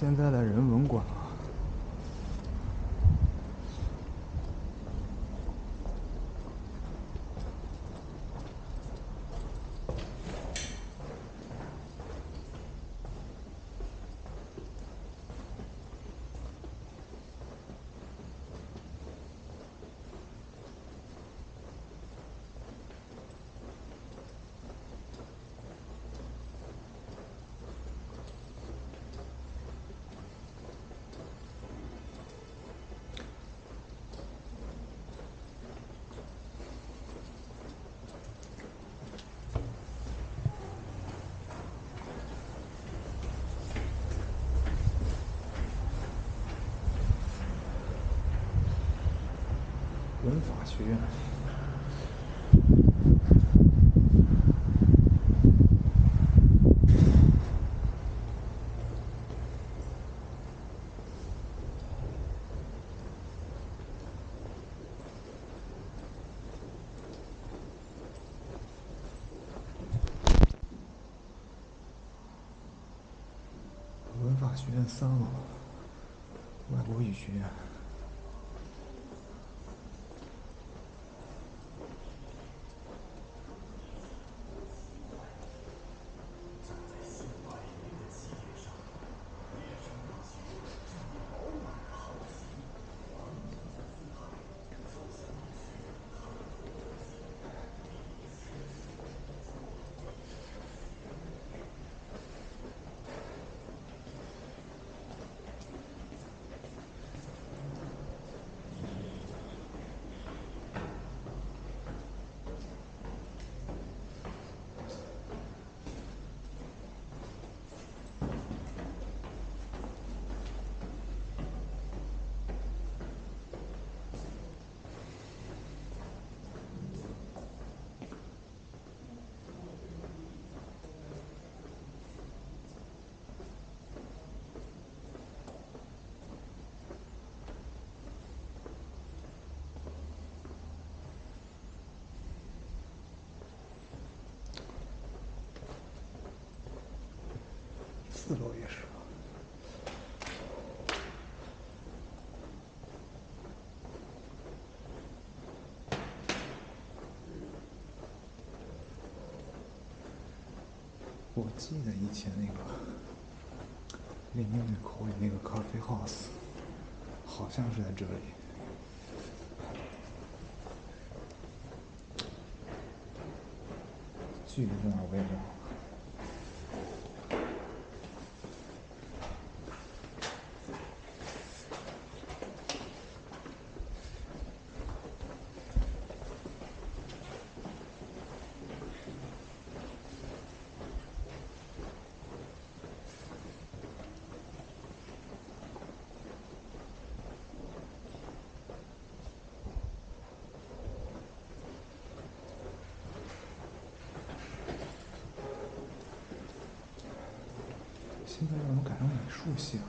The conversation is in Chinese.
现在的人文馆啊。文法学院。文法学院三楼，外国语学院。四楼也是。我记得以前那个里面那口味那个咖啡 house，好像是在这里。具体在哪我也忘了。现在怎么改成美术系了？